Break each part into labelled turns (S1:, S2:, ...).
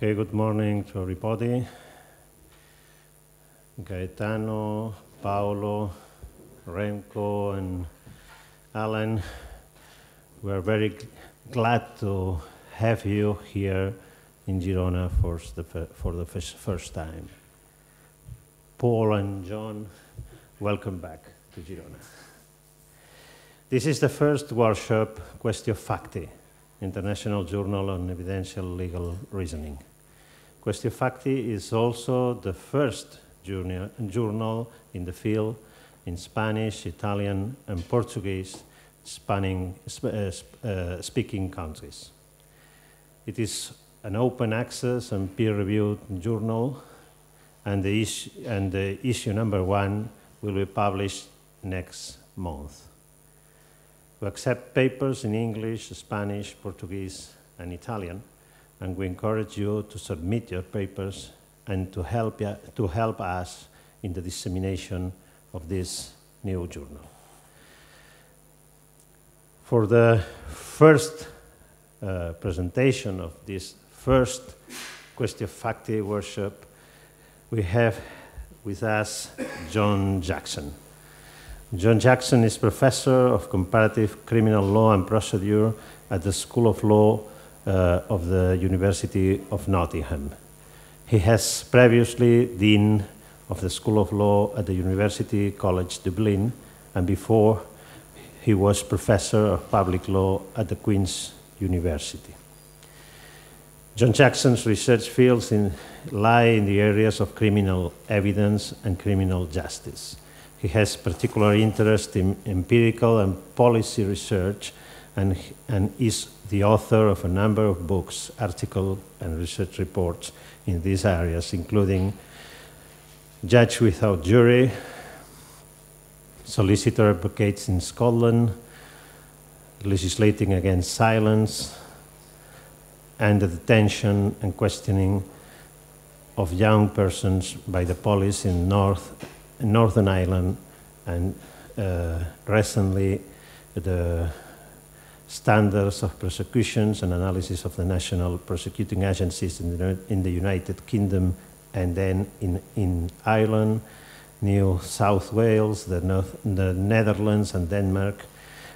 S1: Okay, good morning to everybody. Gaetano, Paolo, Remco, and Alan, we're very glad to have you here in Girona for the, for the first time. Paul and John, welcome back to Girona. This is the first workshop, Quaestio Facti, International Journal on Evidential Legal Reasoning. Quaestio Facti is also the first journal in the field in Spanish, Italian, and Portuguese spanning, uh, uh, speaking countries. It is an open access and peer-reviewed journal, and the, and the issue number one will be published next month. We accept papers in English, Spanish, Portuguese, and Italian, and we encourage you to submit your papers and to help, to help us in the dissemination of this new journal. For the first uh, presentation of this first Quaestio Facti workshop, we have with us John Jackson. John Jackson is professor of comparative criminal law and procedure at the School of Law uh, of the University of Nottingham. He has previously been of the School of Law at the University College Dublin, and before he was professor of public law at the Queen's University. John Jackson's research fields in, lie in the areas of criminal evidence and criminal justice. He has particular interest in empirical and policy research and, and is the author of a number of books, articles, and research reports in these areas, including Judge Without Jury, Solicitor Advocates in Scotland, Legislating Against Silence, and the detention and questioning of young persons by the police in North, Northern Ireland, and uh, recently the standards of prosecutions and analysis of the national prosecuting agencies in the, in the United Kingdom and then in, in Ireland, New South Wales, the, North, the Netherlands, and Denmark.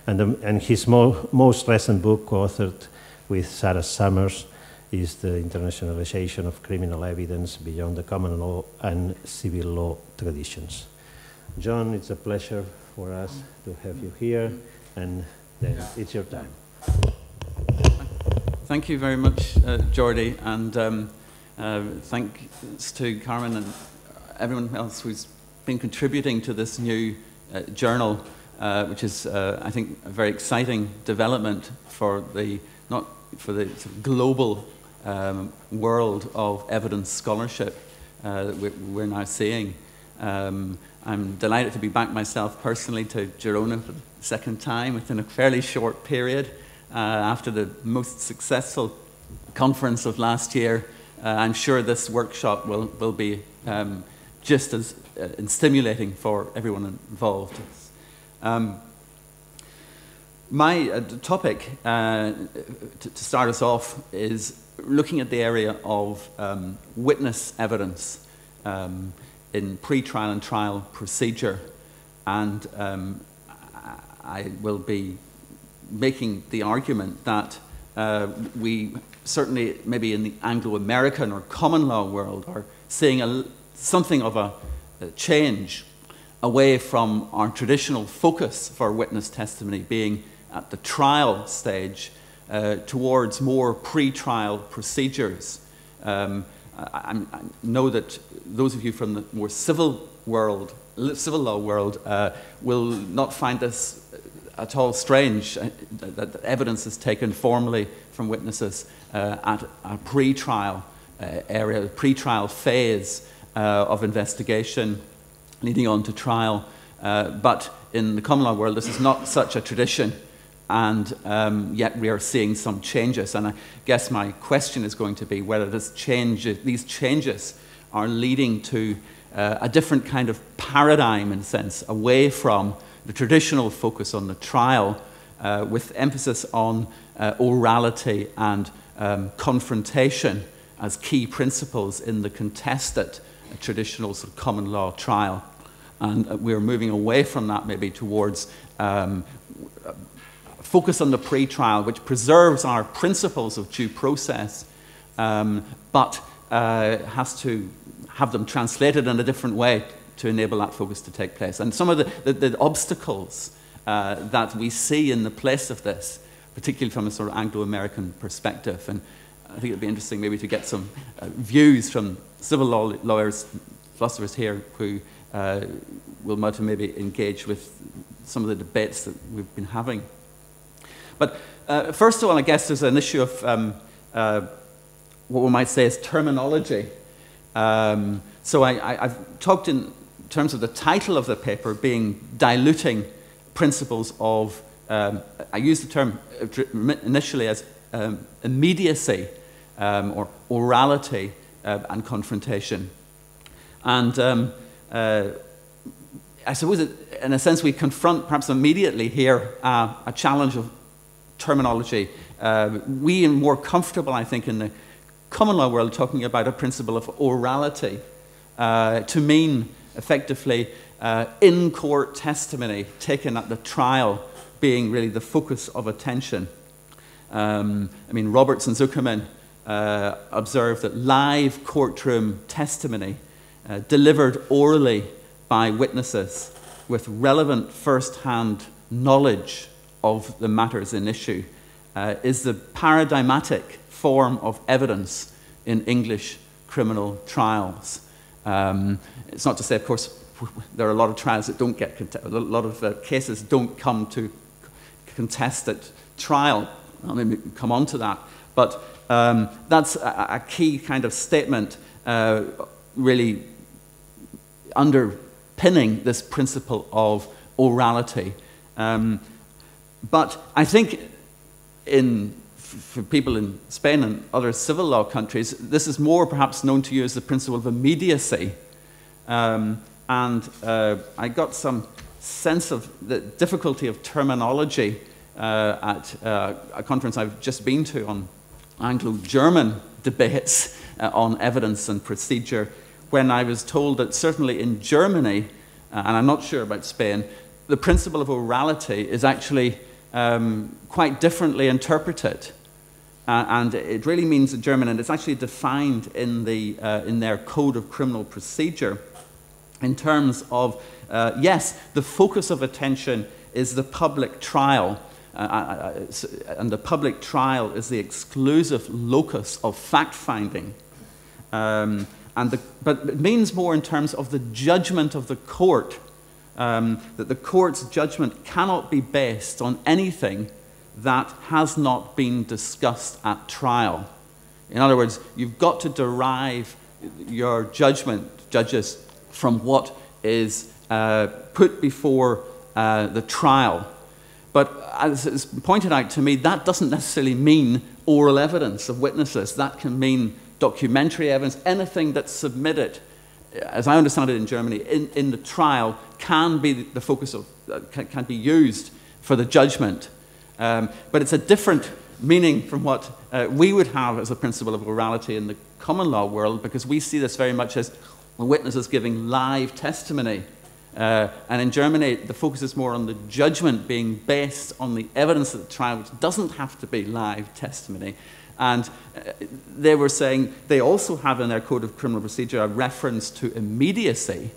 S1: And, the, and his mo most recent book, co authored with Sarah Summers, is the internationalization of criminal evidence beyond the common law and civil law traditions. John, it's a pleasure for us to have you here, and then it's your time.
S2: Thank you very much, uh, Jordi, and um, uh, thanks to Carmen and everyone else who's been contributing to this new uh, journal, uh, which is, uh, I think, a very exciting development for the not for the global um, world of evidence scholarship uh, that we're now seeing. Um, I'm delighted to be back myself personally to Girona for the second time within a fairly short period uh, after the most successful conference of last year. Uh, I'm sure this workshop will, will be um, just as uh, stimulating for everyone involved. Um, my uh, topic uh, to, to, start us off is looking at the area of um, witness evidence um, in pre-trial and trial procedure. And um, I will be making the argument that uh, we certainly maybe in the Anglo-American or common law world are seeing a, something of a, a change away from our traditional focus for witness testimony being at the trial stage uh, towards more pre-trial procedures. Um, I, I, know that those of you from the more civil world, civil law world, uh, will not find this at all strange uh, that evidence is taken formally from witnesses uh, at a pre-trial uh, area, pre-trial phase uh, of investigation leading on to trial. But in the common law world, this is not such a tradition, and um, yet we are seeing some changes. And I guess my question is going to be whether change, these changes are leading to uh, a different kind of paradigm, in a sense, away from the traditional focus on the trial, with emphasis on orality and um, confrontation as key principles in the contested traditional sort of common law trial. And uh, we're moving away from that maybe towards um, focus on the pre-trial, which preserves our principles of due process, um, but uh, has to have them translated in a different way to enable that focus to take place. And some of the, the, the obstacles uh, that we see in the place of this, particularly from a sort of Anglo-American perspective, and I think it'd be interesting maybe to get some uh, views from civil law lawyers, philosophers here who uh, will maybe engage with some of the debates that we've been having. But uh, first of all, I guess there's an issue of um, uh, what we might say is terminology. Um, so I, have talked in terms of the title of the paper being diluting principles of, um, I use the term initially as um, immediacy um, or orality uh, and confrontation. And um, uh, I suppose, it, in a sense, we confront perhaps immediately here uh, a challenge of terminology. Uh, we are more comfortable, I think, in the common law world talking about a principle of orality uh, to mean effectively uh, in court testimony taken at the trial being really the focus of attention. Um, I mean, Roberts and Zuckerman uh, observed that live courtroom testimony uh, delivered orally by witnesses with relevant first hand knowledge of the matters in issue uh, is the paradigmatic form of evidence in English criminal trials. Um, it's not to say, of course, there are a lot of trials that don't get, a lot of uh, cases don't come to contested trial. I'll maybe come on to that. But um, that's a, a, key kind of statement, uh, really underpinning this principle of orality. Um, but I think in, for people in Spain and other civil law countries, this is more perhaps known to you as the principle of immediacy. Um, and uh, I got some sense of the difficulty of terminology uh, at uh, a conference I've just been to on Anglo German debates uh, on evidence and procedure when I was told that certainly in Germany, uh, and I'm not sure about Spain, the principle of orality is actually um, quite differently interpreted. Uh, and it really means in German, and it's actually defined in, the, uh, in their Code of Criminal Procedure in terms of, uh, yes, the focus of attention is the public trial, uh, uh, uh, and the public trial is the exclusive locus of fact finding. Um, and the, but it means more in terms of the judgment of the court, um, that the court's judgment cannot be based on anything that has not been discussed at trial. In other words, you've got to derive your judgment, judges, from what is uh, put before uh, the trial. But as is pointed out to me, that doesn't necessarily mean oral evidence of witnesses. That can mean documentary evidence, anything that's submitted, as I understand it in Germany, in, in the trial can be the focus of, uh, can, can, be used for the judgment. Um, but it's a different meaning from what uh, we would have as a principle of orality in the common law world, because we see this very much as witnesses giving live testimony. Uh, and in Germany, the focus is more on the judgment being based on the evidence of the trial, which doesn't have to be live testimony. And uh, they were saying they also have in their Code of Criminal Procedure a reference to immediacy.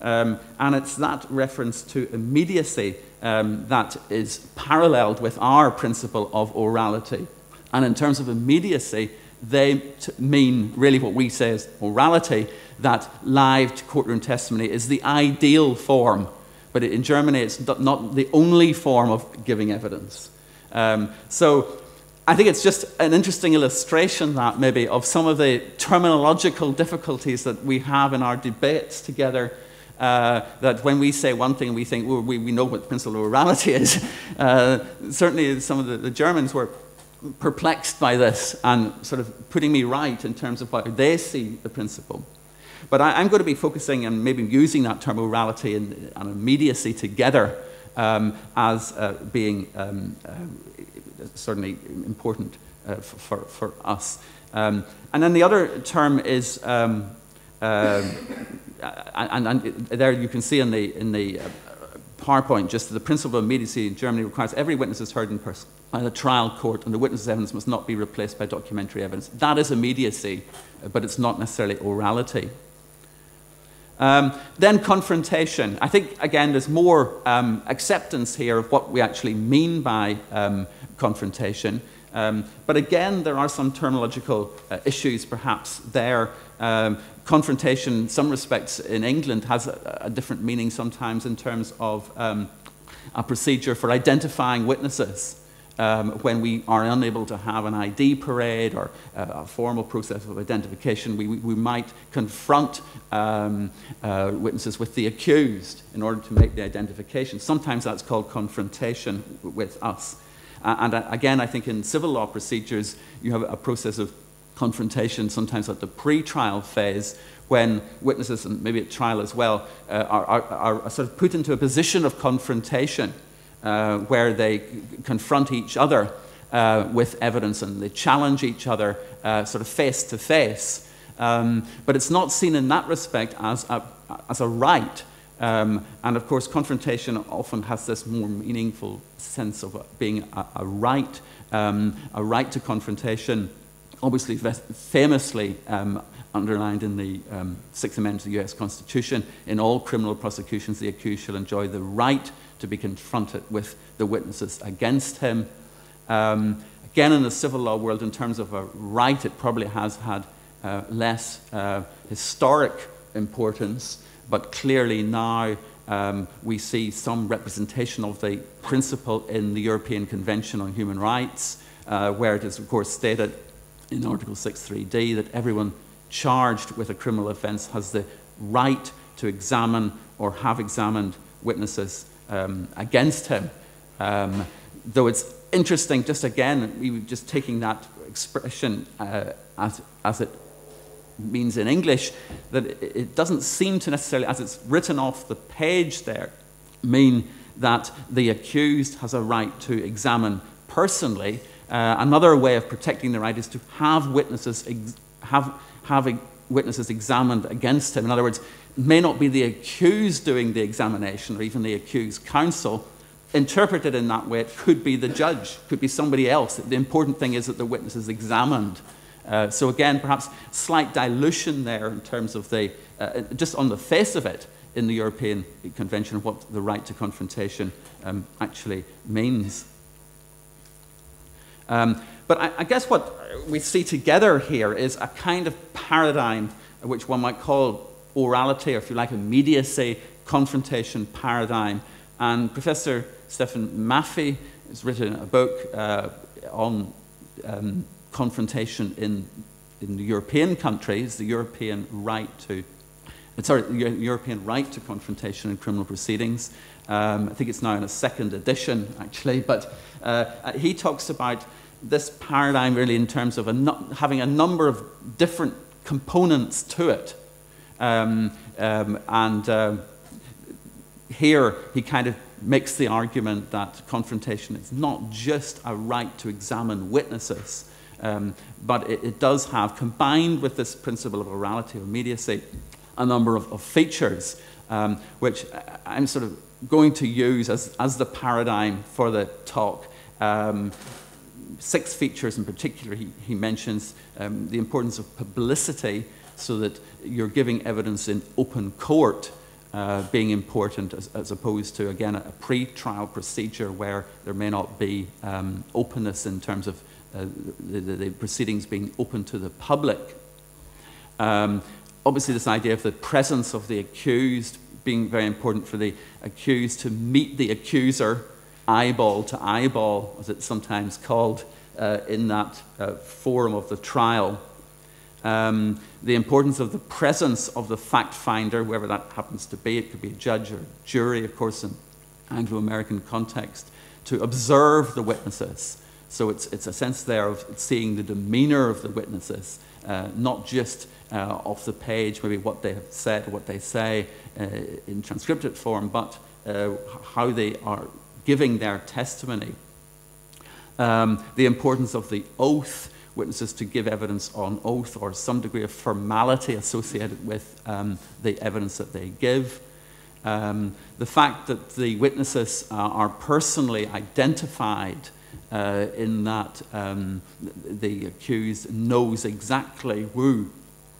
S2: Um, and it's that reference to immediacy um, that is paralleled with our principle of orality. And in terms of immediacy, they mean really what we say is orality, that live courtroom testimony is the ideal form. But in Germany, it's not the only form of giving evidence. Um, so I think it's just an interesting illustration that maybe of some of the terminological difficulties that we have in our debates together. Uh, that when we say one thing, we think well, we, we know what principle of orality is. Uh, certainly, some of the, the Germans were perplexed by this and sort of putting me right in terms of what they see the principle. But I, am going to be focusing and maybe using that term orality and, and immediacy together um, as uh, being um, uh, certainly important uh, for, for us. Um, and then the other term is, um, uh, and, and, there you can see in the, in the uh, PowerPoint, just the principle of immediacy in Germany requires every witness is heard in person by the trial court, and the witness's evidence must not be replaced by documentary evidence. That is immediacy, but it's not necessarily orality. Um, then confrontation. I think, again, there's more um, acceptance here of what we actually mean by um, confrontation. Um, but again, there are some terminological uh, issues perhaps there. Um, confrontation, in some respects, in England has a, a, different meaning sometimes in terms of um, a procedure for identifying witnesses. Um, when we are unable to have an ID parade or uh, a formal process of identification, we, we might confront um, uh, witnesses with the accused in order to make the identification. Sometimes that's called confrontation with us. Uh, and uh, again, I think in civil law procedures, you have a process of confrontation, sometimes at the pre-trial phase, when witnesses, and maybe at trial as well, uh, are, are, are, sort of put into a position of confrontation uh, where they confront each other uh, with evidence and they challenge each other uh, sort of face to face. Um, but it's not seen in that respect as a, as a right um, and of course, confrontation often has this more meaningful sense of being a, a right, um, a right to confrontation, obviously famously um, underlined in the um, Sixth Amendment to the US Constitution. In all criminal prosecutions, the accused shall enjoy the right to be confronted with the witnesses against him. Um, again, in the civil law world, in terms of a right, it probably has had uh, less uh, historic importance. But clearly now um, we see some representation of the principle in the European Convention on Human Rights, uh, where it is, of course, stated in Article 6.3d that everyone charged with a criminal offence has the right to examine or have examined witnesses um, against him. Um, though it's interesting, just again, we were just taking that expression uh, as, as it means in English, that it doesn't seem to necessarily, as it's written off the page there, mean that the accused has a right to examine personally. Uh, another way of protecting the right is to have witnesses, have, have witnesses examined against him. In other words, may not be the accused doing the examination or even the accused counsel. Interpreted in that way, it could be the judge, could be somebody else. The important thing is that the witness is examined uh, so again, perhaps slight dilution there in terms of the, uh, just on the face of it, in the European Convention what the right to confrontation um, actually means. Um, but I, I, guess what we see together here is a kind of paradigm which one might call orality, or if you like, immediacy, confrontation paradigm. And Professor Stephen Maffei has written a book uh, on um, confrontation in, in the European countries, the European right to, sorry, the European right to confrontation in criminal proceedings. Um, I think it's now in a second edition, actually, but uh, he talks about this paradigm really in terms of a having a number of different components to it. Um, um, and uh, here he kind of makes the argument that confrontation is not just a right to examine witnesses, um, but it, it, does have, combined with this principle of orality or immediacy, a number of, of features um, which I'm sort of going to use as, as the paradigm for the talk. Um, six features in particular, he, he mentions um, the importance of publicity so that you're giving evidence in open court. Uh, being important as, as, opposed to, again, a, a pre trial procedure where there may not be um, openness in terms of uh, the, the, proceedings being open to the public. Um, obviously, this idea of the presence of the accused being very important for the accused to meet the accuser eyeball to eyeball, as it's sometimes called, uh, in that uh, forum of the trial. Um, the importance of the presence of the fact finder, whoever that happens to be, it could be a judge or a jury, of course, in Anglo American context, to observe the witnesses so it's, it's a sense there of seeing the demeanor of the witnesses, uh, not just uh, off the page, maybe what they have said, what they say uh, in transcripted form, but uh, how they are giving their testimony. Um, the importance of the oath, witnesses to give evidence on oath or some degree of formality associated with um, the evidence that they give. Um, the fact that the witnesses uh, are personally identified uh, in that um, the accused knows exactly who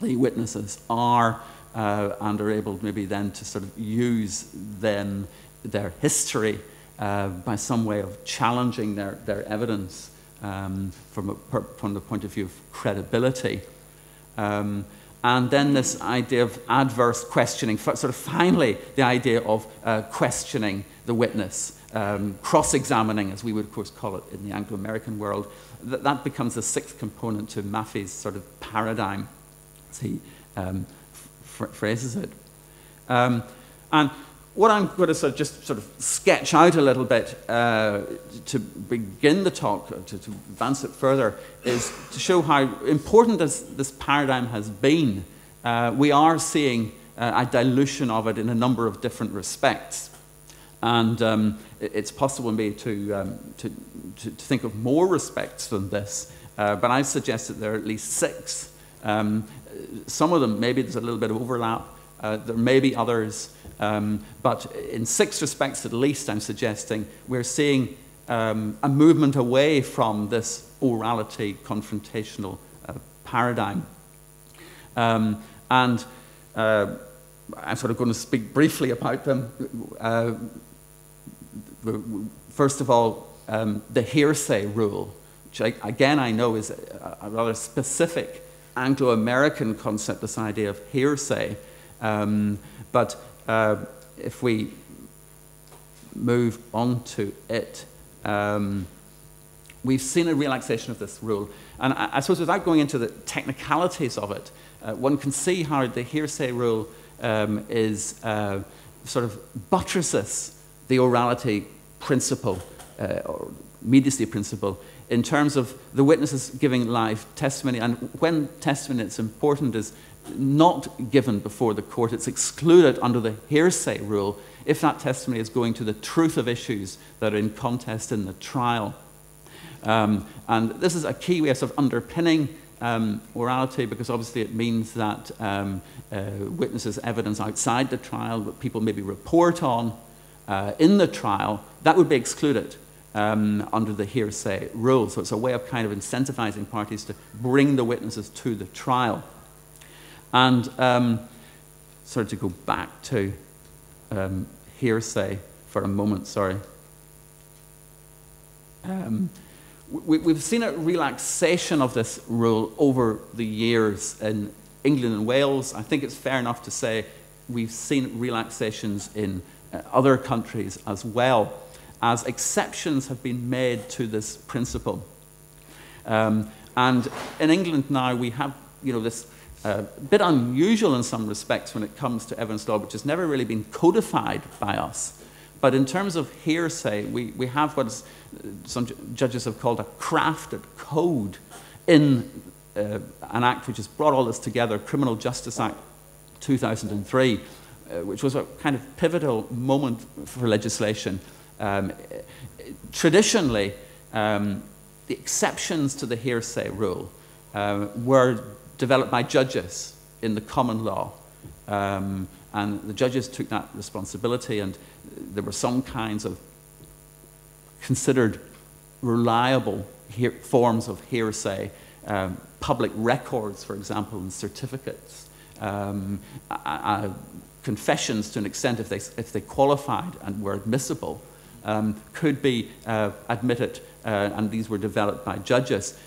S2: the witnesses are uh, and are able maybe then to sort of use them, their history uh, by some way of challenging their, their evidence um, from, a, from the point of view of credibility. Um, and then this idea of adverse questioning, sort of finally, the idea of uh, questioning the witness, um, cross examining, as we would, of course, call it in the Anglo American world. That, that becomes the sixth component to Maffei's sort of paradigm, as he um, phrases it. Um, and what I'm going to sort of just sort of sketch out a little bit uh, to begin the talk, to, to, advance it further, is to show how important this, this paradigm has been. Uh, we are seeing uh, a dilution of it in a number of different respects. And um, it's possible maybe to, um, to, to, to, think of more respects than this, uh, but I've suggested there are at least six. Um, some of them, maybe there's a little bit of overlap. Uh, there may be others. Um, but in six respects at least, I'm suggesting we're seeing um, a movement away from this orality confrontational uh, paradigm. Um, and uh, I'm sort of going to speak briefly about them. Uh, first of all, um, the hearsay rule, which I, again I know is a, a rather specific Anglo American concept, this idea of hearsay. Um, but uh, if we move on to it, um, we've seen a relaxation of this rule. And I, I, suppose without going into the technicalities of it, uh, one can see how the hearsay rule um, is uh, sort of buttresses the orality principle uh, or immediacy principle in terms of the witnesses giving live testimony. And when testimony, it's important, is not given before the court, it's excluded under the hearsay rule if that testimony is going to the truth of issues that are in contest in the trial. Um, and this is a key way of underpinning um, orality because obviously it means that um, uh, witnesses' evidence outside the trial that people maybe report on uh, in the trial, that would be excluded um, under the hearsay rule. So it's a way of kind of incentivizing parties to bring the witnesses to the trial. And um, sorry to go back to um, hearsay for a moment, sorry. Um, we, have seen a relaxation of this rule over the years in England and Wales. I think it's fair enough to say we've seen relaxations in other countries as well, as exceptions have been made to this principle. Um, and in England now, we have you know, this a bit unusual in some respects when it comes to evidence law, which has never really been codified by us. But in terms of hearsay, we, we have what some judges have called a crafted code in uh, an act which has brought all this together, Criminal Justice Act 2003, uh, which was a kind of pivotal moment for legislation. Um, traditionally, um, the exceptions to the hearsay rule uh, were developed by judges in the common law. Um, and the judges took that responsibility, and there were some kinds of considered reliable forms of hearsay, um, public records, for example, and certificates, um, uh, confessions to an extent, if they, if they qualified and were admissible, um, could be uh, admitted, uh, and these were developed by judges.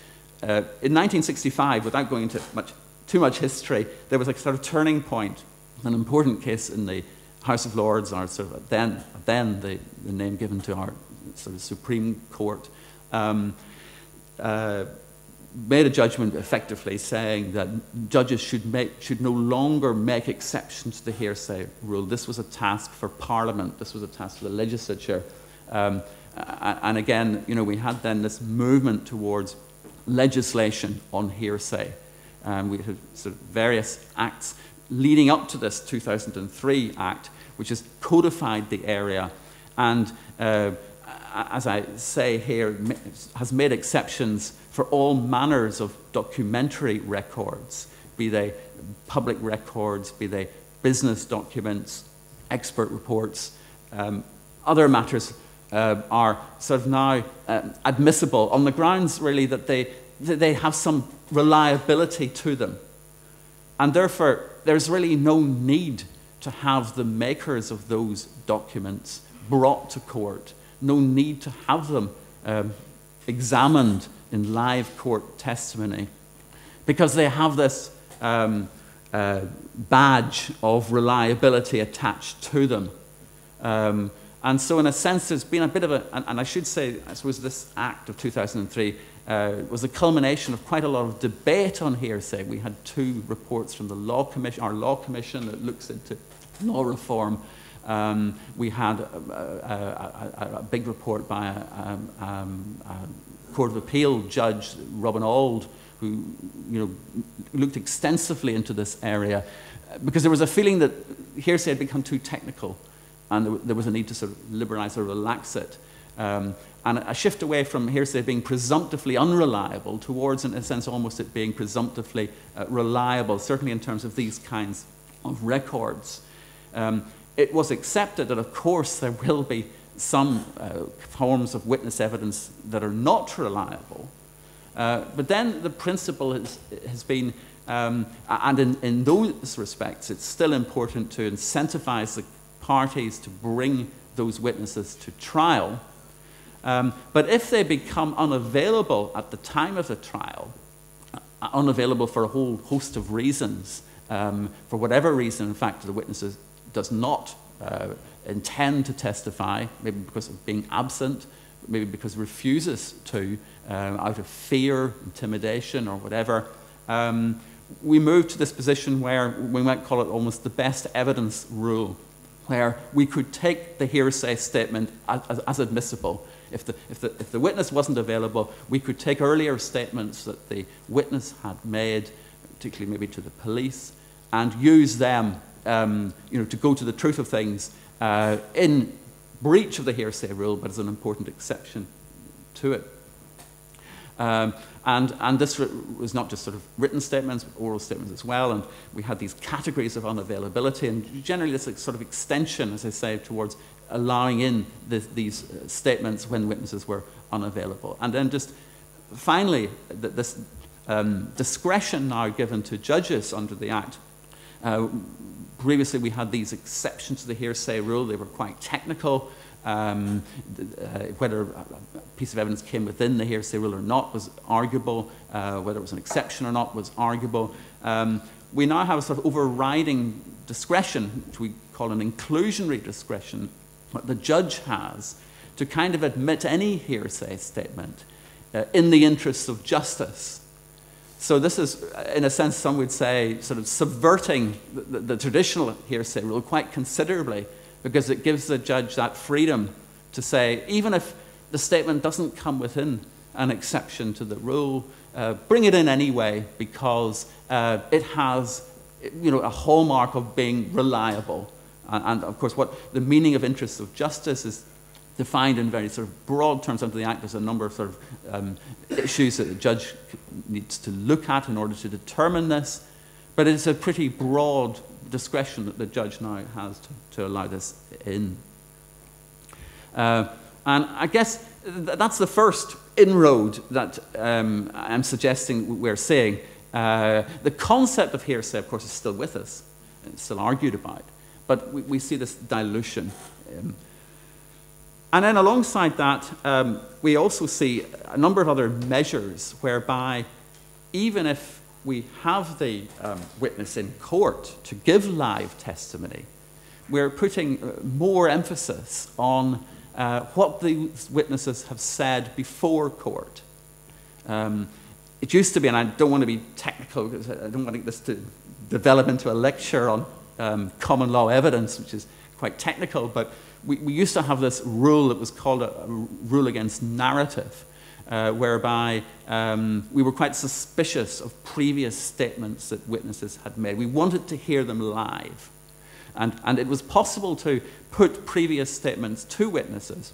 S2: Uh, in 1965, without going into much, too much history, there was a sort of turning point, an important case in the House of Lords, or sort of then, then the, the name given to our sort of Supreme Court, um, uh, made a judgment effectively saying that judges should, make, should no longer make exceptions to the hearsay rule. This was a task for Parliament, this was a task for the legislature. Um, and again, you know, we had then this movement towards legislation on hearsay. Um, we had sort of various acts leading up to this 2003 Act, which has codified the area. And uh, as I say here, has made exceptions for all manners of documentary records, be they public records, be they business documents, expert reports, um, other matters uh, are sort of now uh, admissible on the grounds, really, that they, that they have some reliability to them. And therefore, there's really no need to have the makers of those documents brought to court, no need to have them um, examined in live court testimony, because they have this um, uh, badge of reliability attached to them. Um, and so, in a sense, there's been a bit of a, and, and I should say, I suppose this act of 2003 uh, was a culmination of quite a lot of debate on hearsay. We had two reports from the Law Commission, our Law Commission that looks into law reform. Um, we had a, a, a, a, big report by um, um, a, Court of Appeal judge, Robin Auld, who you know, looked extensively into this area because there was a feeling that hearsay had become too technical and there was a need to sort of liberalize or relax it. Um, and a shift away from hearsay being presumptively unreliable towards, in a sense, almost it being presumptively uh, reliable, certainly in terms of these kinds of records. Um, it was accepted that, of course, there will be some uh, forms of witness evidence that are not reliable. Uh, but then the principle has, has been, um, and in, in those respects, it's still important to incentivize the parties to bring those witnesses to trial. Um, but if they become unavailable at the time of the trial, uh, unavailable for a whole host of reasons, um, for whatever reason, in fact, the witness does not uh, intend to testify, maybe because of being absent, maybe because refuses to, um, out of fear, intimidation, or whatever, um, we move to this position where we might call it almost the best evidence rule where we could take the hearsay statement as, as, as admissible. If the, if, the, if the witness wasn't available, we could take earlier statements that the witness had made, particularly maybe to the police, and use them um, you know, to go to the truth of things uh, in breach of the hearsay rule, but as an important exception to it. Um, and, and this was not just sort of written statements, but oral statements as well. And we had these categories of unavailability. And generally, this sort of extension, as I say, towards allowing in the, these uh, statements when witnesses were unavailable. And then just finally, this um, discretion now given to judges under the Act. Uh, previously, we had these exceptions to the hearsay rule. They were quite technical. Um, uh, whether a piece of evidence came within the hearsay rule or not was arguable. Uh, whether it was an exception or not was arguable. Um, we now have a sort of overriding discretion, which we call an inclusionary discretion, that the judge has to kind of admit any hearsay statement uh, in the interests of justice. So, this is, in a sense, some would say, sort of subverting the, the, the traditional hearsay rule quite considerably because it gives the judge that freedom to say, even if the statement doesn't come within an exception to the rule, uh, bring it in anyway because uh, it has you know, a hallmark of being reliable. And, and, of course, what the meaning of interests of justice is defined in very sort of broad terms under the Act. There's a number of sort of um, issues that the judge needs to look at in order to determine this. But it's a pretty broad discretion that the judge now has to, to allow this in. Uh, and I guess th- that's the first inroad that um, I'm suggesting we're seeing. Uh, the concept of hearsay, of course, is still with us, it's still argued about, but we, we see this dilution. Um, and then alongside that, um, we also see a number of other measures whereby, even if we have the um, witness in court to give live testimony, we're putting uh, more emphasis on uh, what the witnesses have said before court. Um, it used to be, and I don't want to be technical because I don't want this to develop into a lecture on um, common law evidence, which is quite technical, but we, we used to have this rule that was called a, a rule against narrative uh, whereby um, we were quite suspicious of previous statements that witnesses had made. We wanted to hear them live. And, and it was possible to put previous statements to witnesses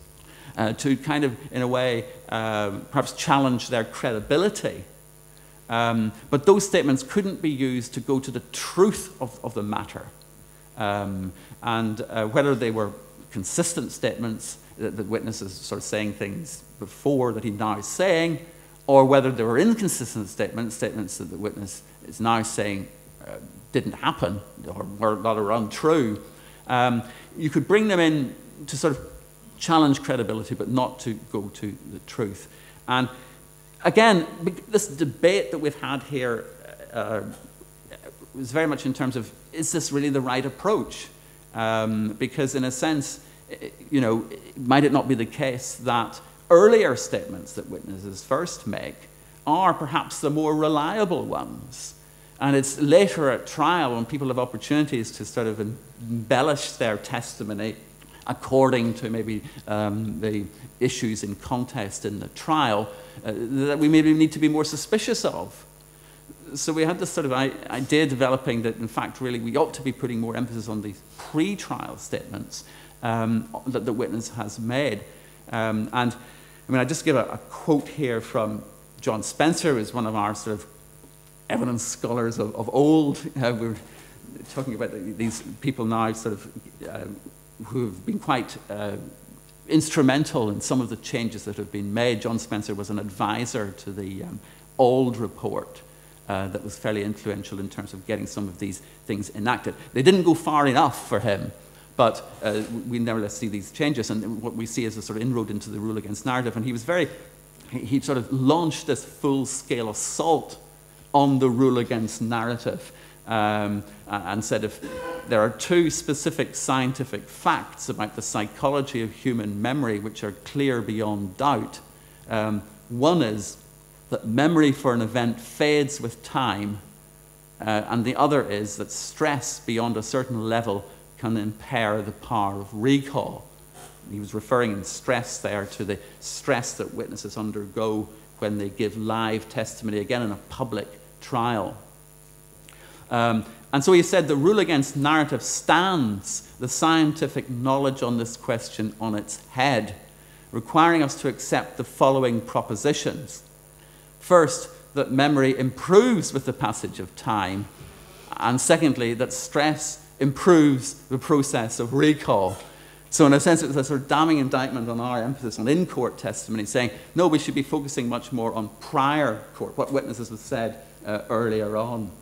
S2: uh, to kind of, in a way, um, perhaps challenge their credibility. Um, but those statements couldn't be used to go to the truth of, of the matter. Um, and uh, whether they were consistent statements, that the witness is sort of saying things before that he now is saying, or whether there were inconsistent statements, statements that the witness is now saying uh, didn't happen or were not are untrue, um, you could bring them in to sort of challenge credibility, but not to go to the truth. And again, this debate that we've had here uh, is very much in terms of is this really the right approach? Um, because, in a sense, you know, might it not be the case that earlier statements that witnesses first make are perhaps the more reliable ones? And it's later at trial when people have opportunities to sort of embellish their testimony according to maybe um, the issues in contest in the trial uh, that we maybe need to be more suspicious of. So we had this sort of idea developing that, in fact, really we ought to be putting more emphasis on these pre-trial statements um, that the witness has made. Um, and I mean, I just give a, a, quote here from John Spencer, who is one of our sort of evidence scholars of, of old. Uh, we're talking about these people now, sort of, uh, who have been quite uh, instrumental in some of the changes that have been made. John Spencer was an advisor to the um, Auld report. Uh, that was fairly influential in terms of getting some of these things enacted. They didn't go far enough for him, but uh, we nevertheless see these changes, and what we see is a sort of inroad into the rule against narrative. And he was very, he sort of launched this full scale assault on the rule against narrative um, and said if there are two specific scientific facts about the psychology of human memory which are clear beyond doubt, um, one is that memory for an event fades with time, uh, and the other is that stress beyond a certain level can impair the power of recall. He was referring in stress there to the stress that witnesses undergo when they give live testimony, again in a public trial. Um, and so he said the rule against narrative stands the scientific knowledge on this question on its head, requiring us to accept the following propositions. First, that memory improves with the passage of time. And secondly, that stress improves the process of recall. So, in a sense, it was a sort of damning indictment on our emphasis on in court testimony, saying, no, we should be focusing much more on prior court, what witnesses have said uh, earlier on.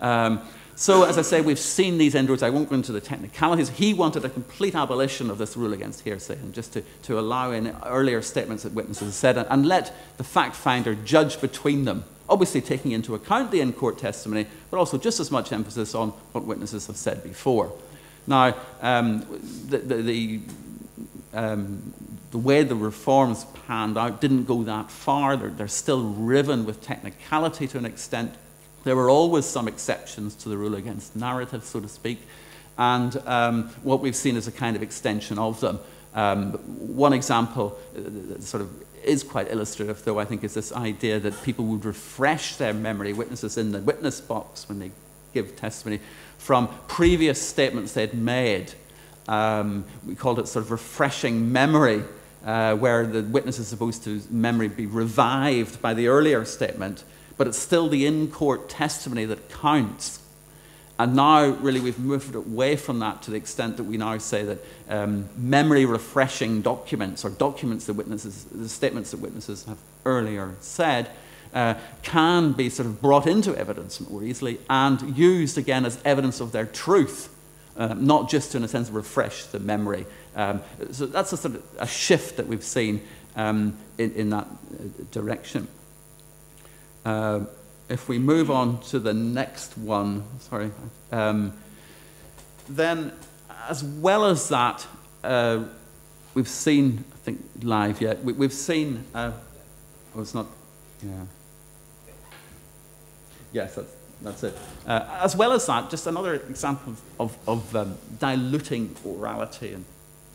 S2: Um, so, as I say, we've seen these inroads. I won't go into the technicalities. He wanted a complete abolition of this rule against hearsay and just to, to allow in earlier statements that witnesses have said and, and let the fact finder judge between them. Obviously, taking into account the in court testimony, but also just as much emphasis on what witnesses have said before. Now, um, the, the, the, um, the, way the reforms panned out didn't go that far. They're, they're still riven with technicality to an extent there were always some exceptions to the rule against narrative, so to speak, and um, what we've seen is a kind of extension of them. Um, one example uh, sort of is quite illustrative, though, I think, is this idea that people would refresh their memory, witnesses in the witness box when they give testimony, from previous statements they'd made. Um, we called it sort of refreshing memory, uh, where the witness is supposed to memory be revived by the earlier statement but it's still the in court testimony that counts. And now, really, we've moved away from that to the extent that we now say that um, memory refreshing documents or documents that witnesses, the statements that witnesses have earlier said, uh, can be sort of brought into evidence more easily and used again as evidence of their truth, uh, not just to, in a sense, refresh the memory. Um, so that's a sort of a shift that we've seen um, in, in that uh, direction. Uh, if we move on to the next one, sorry, um, then as well as that, uh, we've seen, I think live yet, we, have seen, uh, oh, it's not, yeah. Yes, that's, that's it. Uh, as well as that, just another example of, of um, diluting orality and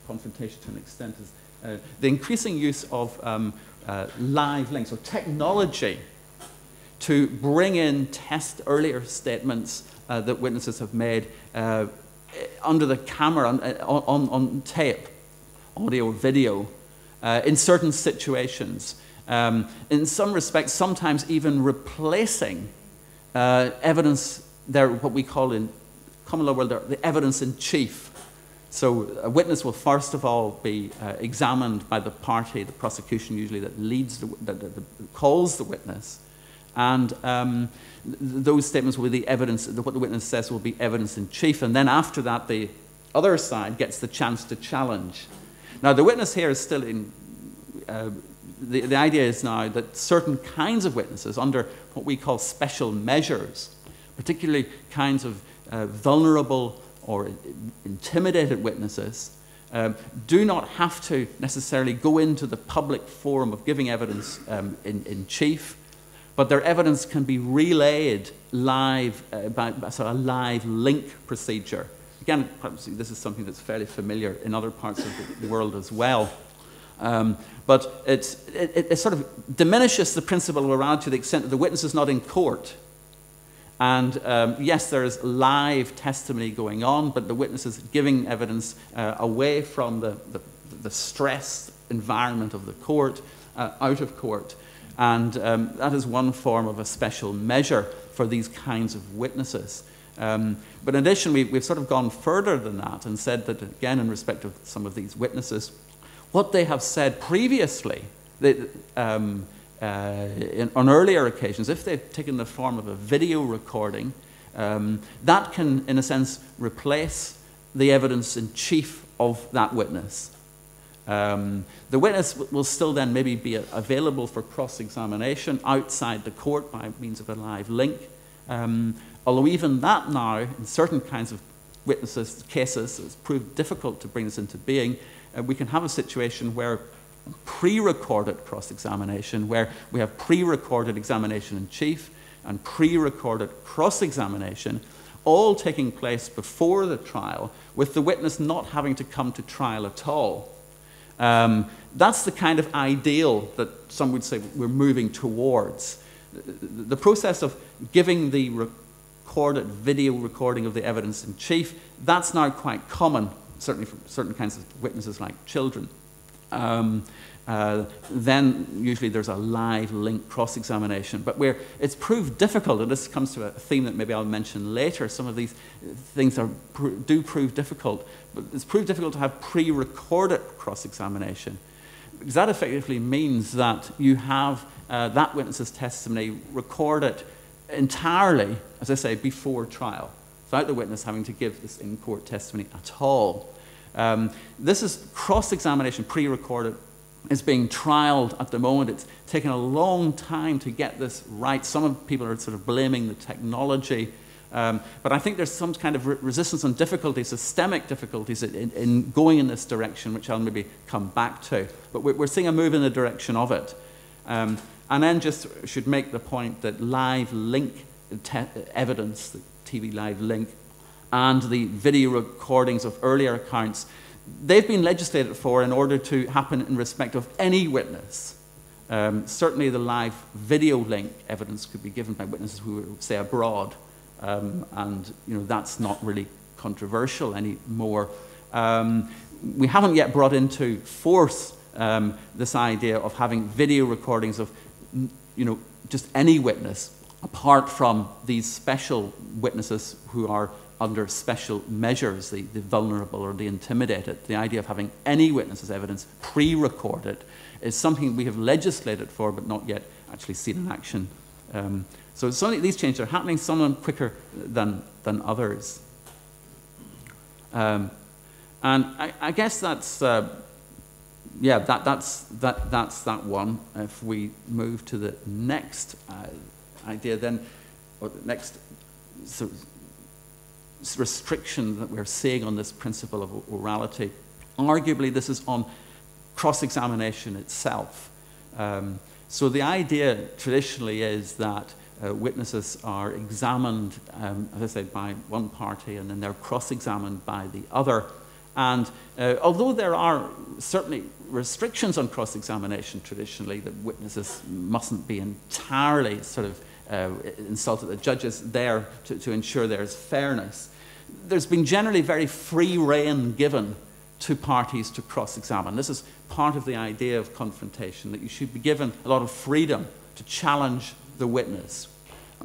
S2: confrontation to an extent is uh, the increasing use of um, uh, live links or technology to bring in test earlier statements uh, that witnesses have made uh, under the camera on, on, on tape audio video uh, in certain situations. Um, in some respects, sometimes even replacing uh, evidence, there, what we call in common law world, the evidence in chief. So a witness will first of all be uh, examined by the party, the prosecution usually that leads, the, that, that, that calls the witness, and um, th those statements will be the evidence, what the witness says will be evidence in chief, and then after that the other side gets the chance to challenge. Now the witness here is still in, uh, the, the idea is now that certain kinds of witnesses under what we call special measures, particularly kinds of uh, vulnerable or intimidated witnesses um, do not have to necessarily go into the public forum of giving evidence um, in, in, chief, but their evidence can be relayed live uh, by, by sort of a live link procedure. Again, this is something that's fairly familiar in other parts of the, world as well. Um, but it, it, sort of diminishes the principle of orality to the extent that the witness is not in court. And um, yes, there is live testimony going on, but the witness is giving evidence uh, away from the, the, the stress environment of the court, uh, out of court. And um, that is one form of a special measure for these kinds of witnesses. Um, but in addition, we, have sort of gone further than that and said that, again, in respect of some of these witnesses, what they have said previously, um, uh, in, on earlier occasions, if they've taken the form of a video recording, um, that can, in a sense, replace the evidence in chief of that witness. Um, the witness will still then maybe be available for cross examination outside the court by means of a live link. Um, although, even that now, in certain kinds of witnesses, cases, it's proved difficult to bring this into being. Uh, we can have a situation where pre recorded cross examination, where we have pre recorded examination in chief and pre recorded cross examination, all taking place before the trial, with the witness not having to come to trial at all. Um, that's the kind of ideal that some would say we're moving towards. The process of giving the recorded video recording of the evidence in chief, that's now quite common, certainly for certain kinds of witnesses like children. Um, uh, then usually there's a live link cross examination. But where it's proved difficult, and this comes to a theme that maybe I'll mention later, some of these things are, do prove difficult, but it's proved difficult to have pre recorded cross examination. Because that effectively means that you have uh, that witness's testimony recorded entirely, as I say, before trial, without the witness having to give this in court testimony at all. Um, this is cross examination, is being trialed at the moment. It's taken a long time to get this right. Some people are sort of blaming the technology. Um, but I think there's some kind of re resistance and difficulty, systemic difficulties in, in, going in this direction, which I'll maybe come back to. But we're, we're seeing a move in the direction of it. Um, and then just should make the point that live link evidence, the TV live link, and the video recordings of earlier accounts, they've been legislated for in order to happen in respect of any witness. Um, certainly, the live video link evidence could be given by witnesses who were, say, abroad, um, and you know that's not really controversial anymore. Um, we haven't yet brought into force um, this idea of having video recordings of, you know, just any witness, apart from these special witnesses who are under special measures, the, the vulnerable or the intimidated. The idea of having any witness as evidence pre recorded is something we have legislated for but not yet actually seen in action. Um, so some of these changes are happening, some of them quicker than, than others. Um, and I, I, guess that's, uh, yeah, that, that's, that, that's that one. If we move to the next uh, idea, then, or the next so restriction that we're seeing on this principle of orality. Arguably, this is on cross examination itself. Um, so, the idea traditionally is that uh, witnesses are examined, um, as I said, by one party and then they're cross examined by the other. And uh, although there are certainly restrictions on cross examination traditionally, that witnesses mustn't be entirely sort of uh, insulted, the judges there to, to ensure there's fairness there's been generally very free rein given to parties to cross examine. This is part of the idea of confrontation, that you should be given a lot of freedom to challenge the witness.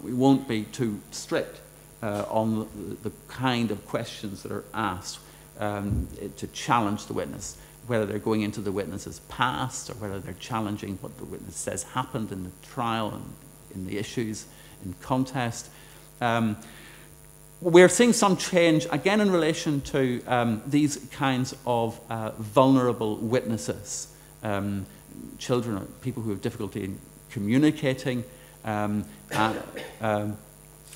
S2: We won't be too strict uh, on the, the, kind of questions that are asked um, to challenge the witness, whether they're going into the witness's past or whether they're challenging what the witness says happened in the trial and in the issues in contest. Um, we're seeing some change again in relation to um, these kinds of uh, vulnerable witnesses, um, children or people who have difficulty in communicating. Um, and, um,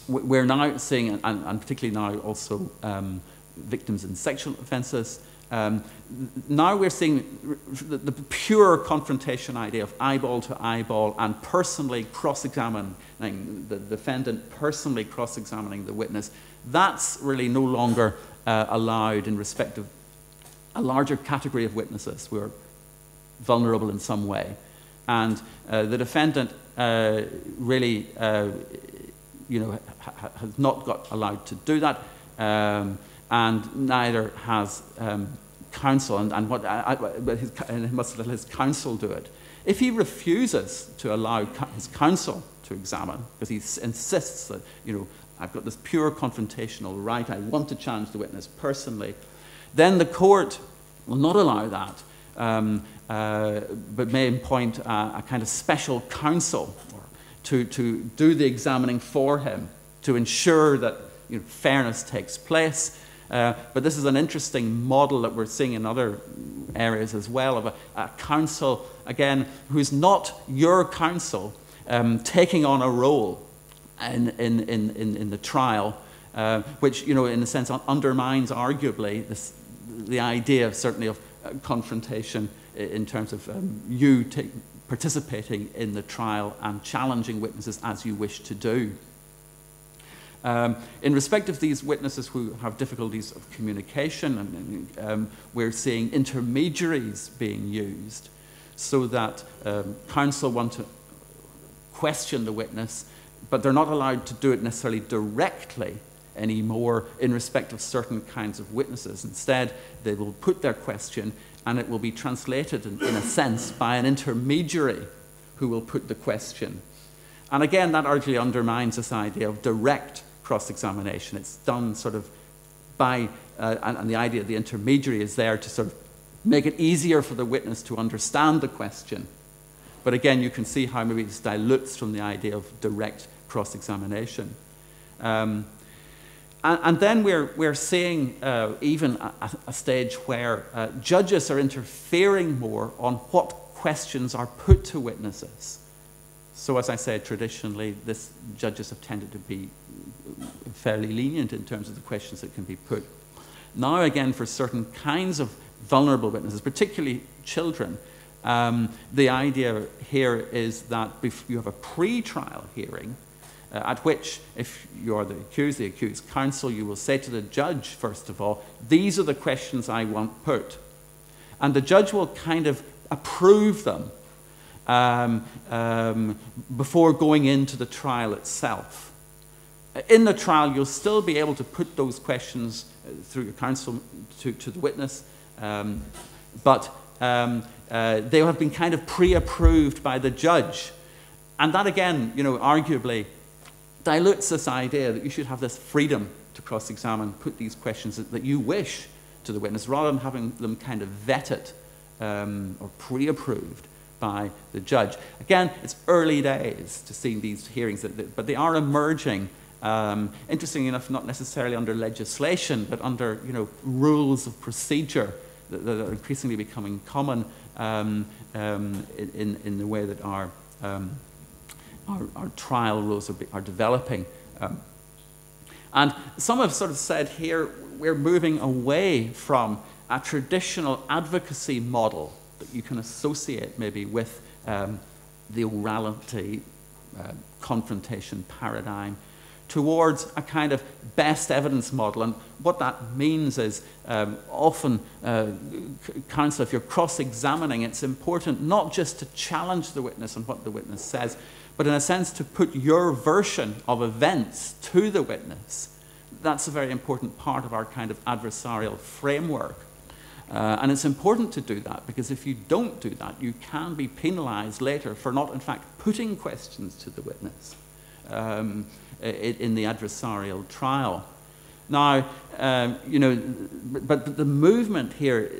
S2: we're now seeing, and, and particularly now also um, victims in sexual offences. Um, now we're seeing the, the, pure confrontation idea of eyeball to eyeball and personally cross examining the defendant, personally cross examining the witness that's really no longer uh, allowed in respect of a larger category of witnesses who are vulnerable in some way. And uh, the defendant uh, really, uh, you know, ha has not got allowed to do that, um, and neither has um, counsel, and, and what, uh, uh, his, and he must let his counsel do it. If he refuses to allow his counsel to examine, because he insists that, you know, I've got this pure confrontational right. I want to challenge the witness personally. Then the court will not allow that, um, uh, but may appoint a, a, kind of special counsel to, to do the examining for him to ensure that you know, fairness takes place. Uh, but this is an interesting model that we're seeing in other areas as well of a, a counsel, again, who's not your counsel, um, taking on a role in, in, in, in, the trial, uh, which, you know, in a sense undermines arguably this, the idea, certainly, of uh, confrontation in terms of um, you participating in the trial and challenging witnesses as you wish to do. Um, in respect of these witnesses who have difficulties of communication, and, um, we're seeing intermediaries being used so that um, counsel want to question the witness but they're not allowed to do it necessarily directly anymore in respect of certain kinds of witnesses. Instead, they will put their question and it will be translated in, in, a sense by an intermediary who will put the question. And again, that largely undermines this idea of direct cross examination. It's done sort of by, uh, and, and the idea of the intermediary is there to sort of make it easier for the witness to understand the question. But again, you can see how maybe this dilutes from the idea of direct cross examination. Um, and, and, then we're, we're seeing uh, even a, a, stage where uh, judges are interfering more on what questions are put to witnesses. So, as I said, traditionally, this, judges have tended to be fairly lenient in terms of the questions that can be put. Now, again, for certain kinds of vulnerable witnesses, particularly children, um, the idea here is that if you have a pre-trial hearing, uh, at which, if you are the accused, the accused counsel, you will say to the judge, first of all, these are the questions I want put. And the judge will kind of approve them um, um, before going into the trial itself. In the trial, you'll still be able to put those questions uh, through your counsel to, to the witness, um, but um, uh, they have been kind of pre approved by the judge. And that, again, you know, arguably dilutes this idea that you should have this freedom to cross examine, put these questions that, that, you wish to the witness, rather than having them kind of vetted um, or pre approved by the judge. Again, it's early days to see these hearings, but they are emerging. Um, interestingly enough, not necessarily under legislation, but under you know, rules of procedure that, that are increasingly becoming common um, um in, in the way that our um, our, our trial rules are, are developing. Um, and some have sort of said here we're moving away from a traditional advocacy model that you can associate maybe with um, the orality uh, confrontation paradigm towards a kind of best evidence model. And what that means is um, often, uh, counsel, if you're cross examining, it's important not just to challenge the witness and what the witness says, but in a sense to put your version of events to the witness. That's a very important part of our kind of adversarial framework. Uh, and it's important to do that because if you don't do that, you can be penalized later for not, in fact, putting questions to the witness um, in, the adversarial trial. Now, um, you know, but, but, the movement here,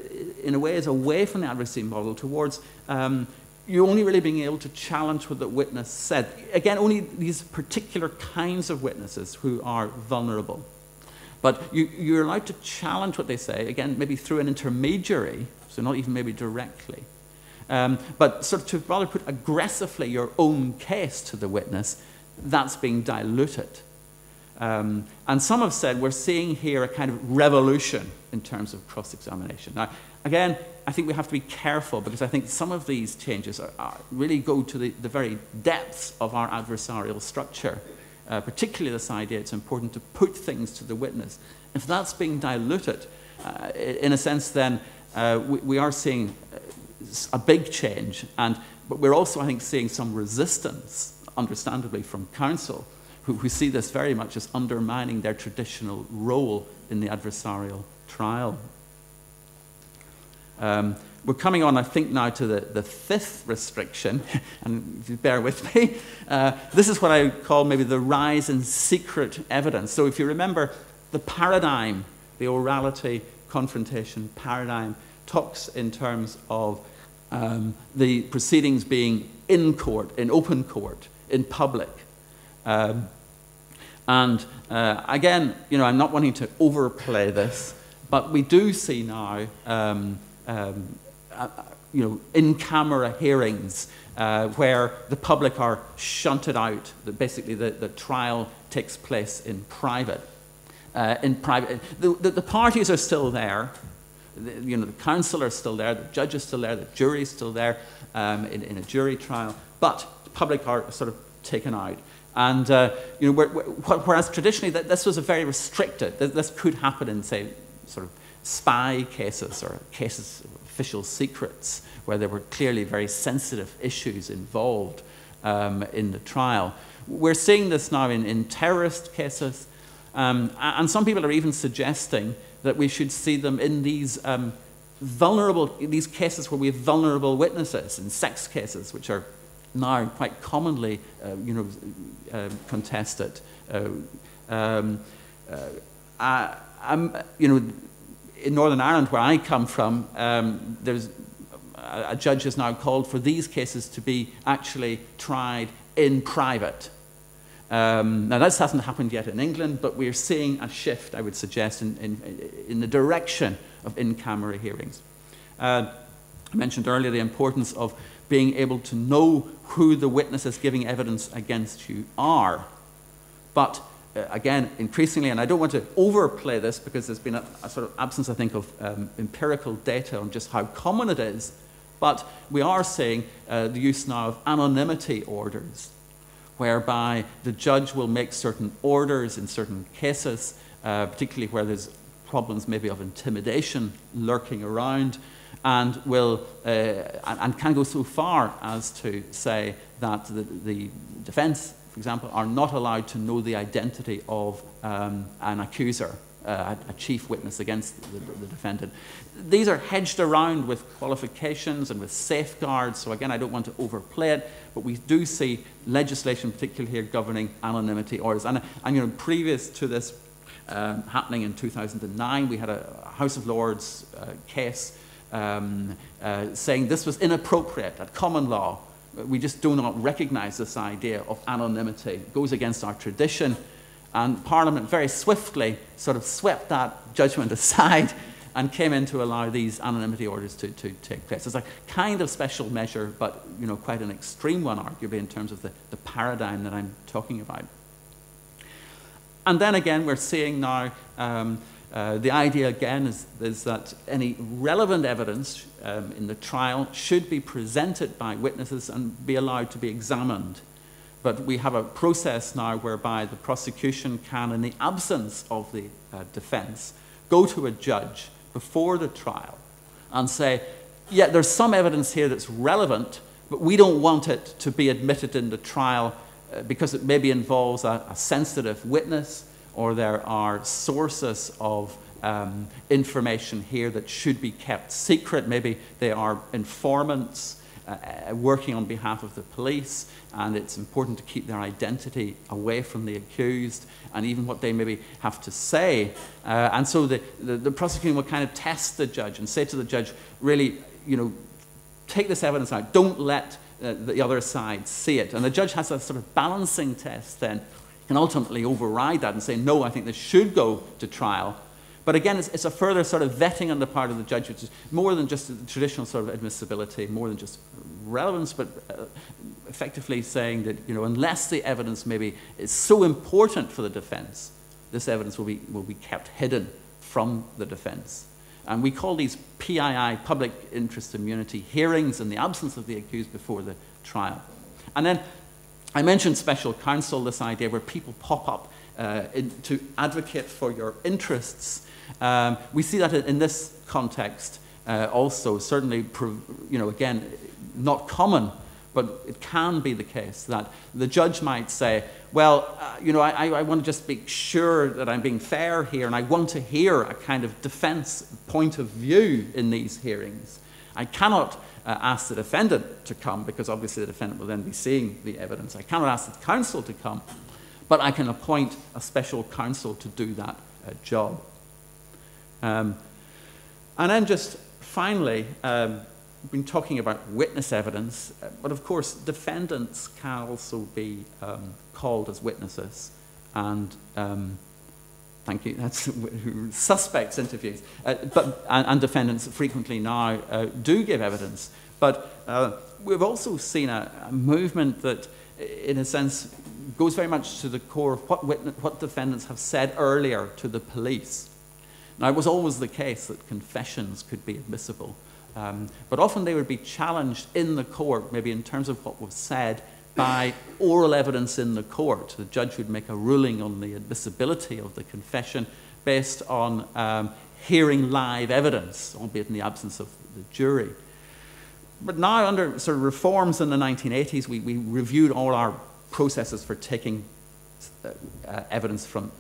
S2: in a way, is away from the adversary model towards um, you only really being able to challenge what the witness said. Again, only these particular kinds of witnesses who are vulnerable. But you, you're allowed to challenge what they say, again, maybe through an intermediary, so not even maybe directly. Um, but sort of to rather put aggressively your own case to the witness, that's being diluted. Um, and some have said we're seeing here a kind of revolution in terms of cross examination. Now, again, I think we have to be careful because I think some of these changes are, are really go to the, the, very depths of our adversarial structure, uh, particularly this idea it's important to put things to the witness. If that's being diluted, uh, in a sense, then uh, we, we, are seeing uh, a big change, and, but we're also, I think, seeing some resistance, understandably, from counsel who, who see this very much as undermining their traditional role in the adversarial trial. Um, we're coming on, I think, now to the, the fifth restriction, and bear with me, uh, this is what I call maybe the rise in secret evidence. So if you remember, the paradigm, the orality confrontation paradigm, talks in terms of um, the proceedings being in court, in open court, in public. Um, and uh, again, you know, I'm not wanting to overplay this, but we do see now um, um, uh, you know, in-camera hearings uh, where the public are shunted out. That basically, the, the trial takes place in private. Uh, in private, the, the, the, parties are still there. The, you know, the counsel are still there. The judge is still there. The jury is still there um, in, in a jury trial. But the public are sort of taken out. And uh, you know, whereas traditionally this was a very restricted, this could happen in, say, sort of spy cases or cases of official secrets, where there were clearly very sensitive issues involved um, in the trial. We're seeing this now in, in terrorist cases, um, and some people are even suggesting that we should see them in these um, vulnerable, these cases where we have vulnerable witnesses, in sex cases, which are now quite commonly, uh, you know, uh, contested. Uh, um, uh, you know, in Northern Ireland, where I come from, um, there's a, a judge has now called for these cases to be actually tried in private. Um, now, this hasn't happened yet in England, but we're seeing a shift, I would suggest, in, in, in the direction of in camera hearings. Uh, I mentioned earlier the importance of being able to know who the witnesses giving evidence against you are. But again, increasingly, and I don't want to overplay this because there's been a, a sort of absence, I think, of um, empirical data on just how common it is, but we are seeing uh, the use now of anonymity orders, whereby the judge will make certain orders in certain cases, uh, particularly where there's problems maybe of intimidation lurking around, and will uh, and can go so far as to say that the, the defense for example, are not allowed to know the identity of um, an accuser, uh, a, chief witness against the, the, defendant. These are hedged around with qualifications and with safeguards, so again, I don't want to overplay it, but we do see legislation, particularly here, governing anonymity orders. And, and you know, previous to this um, happening in 2009, we had a House of Lords uh, case um, uh, saying this was inappropriate at common law we just do not recognize this idea of anonymity. It goes against our tradition. And Parliament very swiftly sort of swept that judgment aside and came in to allow these anonymity orders to, to take place. It's a kind of special measure, but you know, quite an extreme one, arguably, in terms of the, the paradigm that I'm talking about. And then again, we're seeing now um, uh, the idea again is, is, that any relevant evidence um, in the trial should be presented by witnesses and be allowed to be examined. But we have a process now whereby the prosecution can, in the absence of the uh, defense, go to a judge before the trial and say, yeah, there's some evidence here that's relevant, but we don't want it to be admitted in the trial uh, because it maybe involves a, a sensitive witness or there are sources of um, information here that should be kept secret. Maybe they are informants uh, uh, working on behalf of the police, and it's important to keep their identity away from the accused and even what they maybe have to say. Uh, and so the, the, the will kind of test the judge and say to the judge, really, you know, take this evidence out. Don't let uh, the other side see it. And the judge has a sort of balancing test then, can ultimately override that and say, no, I think this should go to trial. But again, it's, it's, a further sort of vetting on the part of the judge, which is more than just traditional sort of admissibility, more than just relevance, but uh, effectively saying that, you know, unless the evidence maybe is so important for the defense, this evidence will be, will be kept hidden from the defense. And we call these PII, public interest immunity, hearings in the absence of the accused before the trial. And then I mentioned special counsel, this idea where people pop up uh, in, to advocate for your interests. Um, we see that in this context uh, also, certainly, you know, again, not common, but it can be the case that the judge might say, well, uh, you know, I, I want to just be sure that I'm being fair here, and I want to hear a kind of defense point of view in these hearings. I cannot uh, ask the defendant to come because obviously the defendant will then be seeing the evidence. I cannot ask the counsel to come, but I can appoint a special counsel to do that uh, job. Um, and then just finally, um, we've been talking about witness evidence, uh, but of course, defendants can also be um, called as witnesses. And um, thank you, that's suspects interviews. Uh, but, and, and, defendants frequently now uh, do give evidence. But uh, we've also seen a, a, movement that, in a sense, goes very much to the core of what, witness, what defendants have said earlier to the police. Now, it was always the case that confessions could be admissible, um, but often they would be challenged in the court, maybe in terms of what was said, by oral evidence in the court. The judge would make a ruling on the admissibility of the confession based on um, hearing live evidence, albeit in the absence of the jury. But now, under sort of reforms in the 1980s, we, we reviewed all our processes for taking uh, uh, evidence from,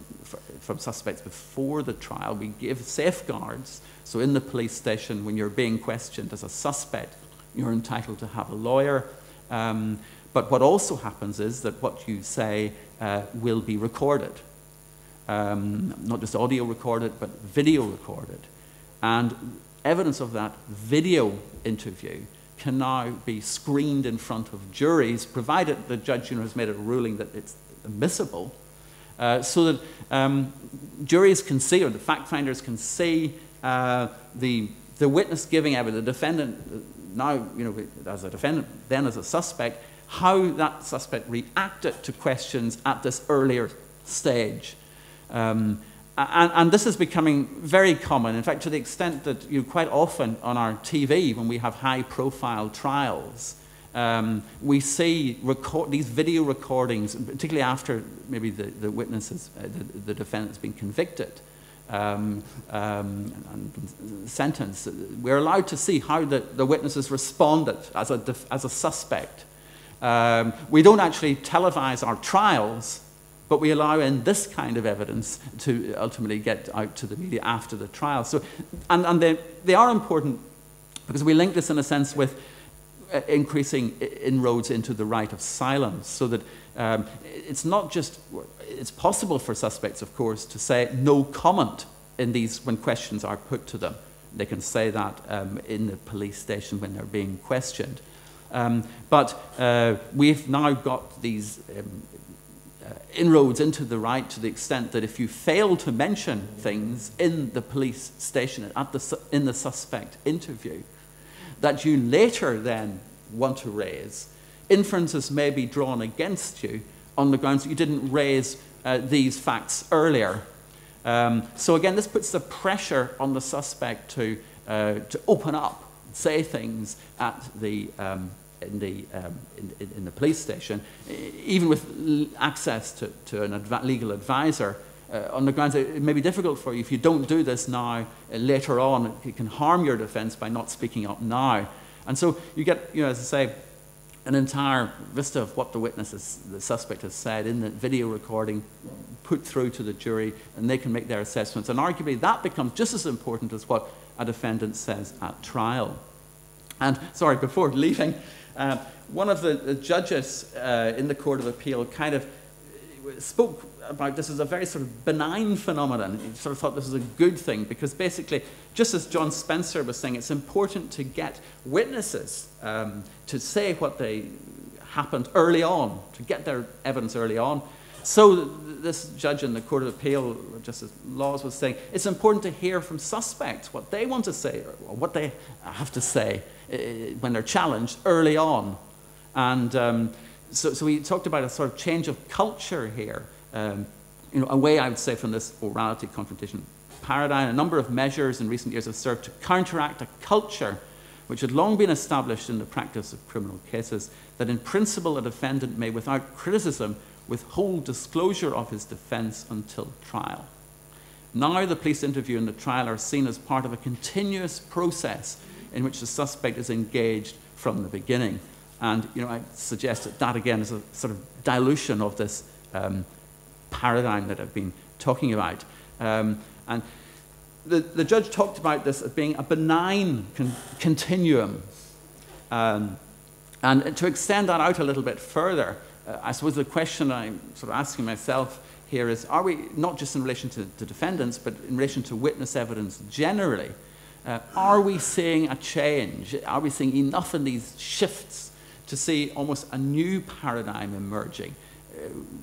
S2: from suspects before the trial. We give safeguards. So, in the police station, when you're being questioned as a suspect, you're entitled to have a lawyer. Um, but what also happens is that what you say uh, will be recorded. Um, not just audio recorded, but video recorded. And evidence of that video interview can now be screened in front of juries, provided the judge you know, has made a ruling that it's admissible, uh, so that um, juries can see, or the fact finders can see, uh, the, the witness giving evidence, the defendant, uh, now, you know, as a defendant, then as a suspect, how that suspect reacted to questions at this earlier stage. Um, and, and, this is becoming very common. In fact, to the extent that you quite often on our TV, when we have high profile trials, um, we see record, these video recordings, particularly after maybe the, the witnesses, uh, the, the defendant's been convicted um, um, and sentenced. We're allowed to see how the, the witnesses responded as a, as a suspect um, we don't actually televise our trials, but we allow in this kind of evidence to ultimately get out to the media after the trial. So, and, and they, they are important because we link this in a sense with uh, increasing inroads into the right of silence so that um, it's not just, it's possible for suspects, of course, to say no comment in these when questions are put to them. They can say that um, in the police station when they're being questioned. Um, but uh, we've now got these um, uh, inroads into the right to the extent that if you fail to mention things in the police station at the, in the suspect interview, that you later then want to raise, inferences may be drawn against you on the grounds that you didn't raise uh, these facts earlier. Um, so again, this puts the pressure on the suspect to, uh, to open up, say things at the um, in the, um, in, in, the police station, even with access to, to an adv legal advisor, uh, on the grounds that it may be difficult for you if you don't do this now, uh, later on, it can harm your defense by not speaking up now. And so you get, you know, as I say, an entire vista of what the witness, has, the suspect has said in the video recording, put through to the jury, and they can make their assessments. And arguably, that becomes just as important as what a defendant says at trial. And sorry, before leaving, uh, one of the, the judges uh, in the Court of Appeal kind of spoke about this as a very sort of benign phenomenon. He sort of thought this was a good thing because basically, just as John Spencer was saying, it's important to get witnesses um, to say what they happened early on, to get their evidence early on. So this judge in the Court of Appeal, Justice Laws, was saying it's important to hear from suspects what they want to say or what they have to say uh, when they're challenged early on. And um, so, so we talked about a sort of change of culture here um, you know, away, I would say, from this orality confrontation paradigm. A number of measures in recent years have served to counteract a culture which had long been established in the practice of criminal cases that, in principle, a defendant may, without criticism, withhold disclosure of his defense until trial. Now, the police interview and the trial are seen as part of a continuous process in which the suspect is engaged from the beginning. And you know, I suggest that that again is a sort of dilution of this um, paradigm that I've been talking about. Um, and the, the judge talked about this as being a benign con- continuum. Um, and to extend that out a little bit further, uh, I suppose the question I'm sort of asking myself here is are we, not just in relation to, to defendants, but in relation to witness evidence generally, uh, are we seeing a change? Are we seeing enough in these shifts to see almost a new paradigm emerging?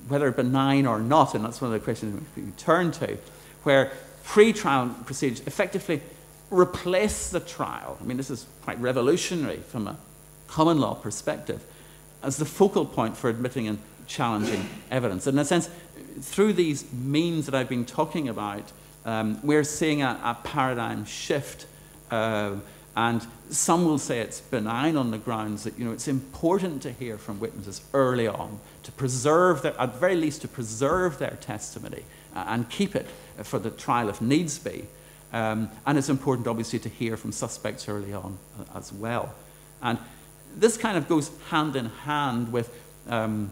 S2: whether benign or not, and that's one of the questions we turn to, where pre-trial procedures effectively replace the trial. I mean, this is quite revolutionary from a common law perspective as the focal point for admitting and challenging evidence. And in a sense, through these means that I've been talking about, um, we're seeing a, a paradigm shift. Uh, and some will say it's benign on the grounds that you know, it's important to hear from witnesses early on to preserve their, at very least to preserve their testimony uh, and keep it for the trial if needs be. Um, and it's important, obviously, to hear from suspects early on uh, as well. And this kind of goes hand in hand with, um,